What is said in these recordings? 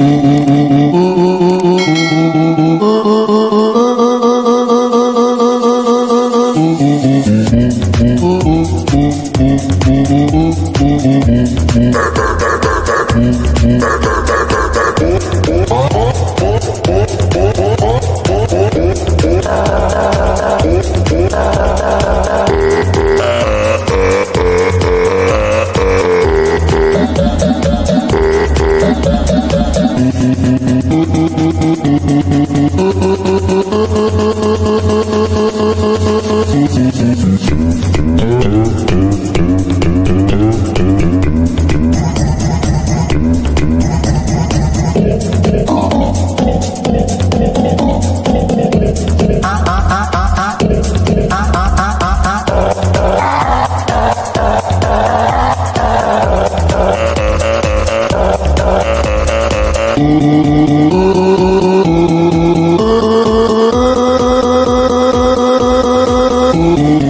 Bye. uh, uh, uh.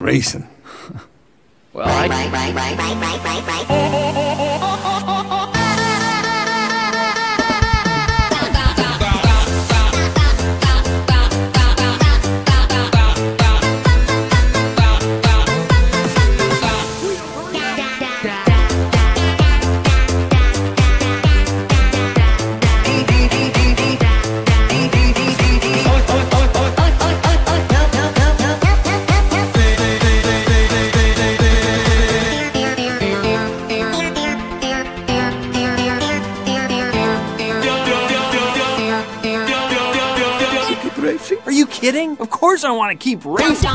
Racing. Well, I. Are you kidding? Of course I want to keep racing.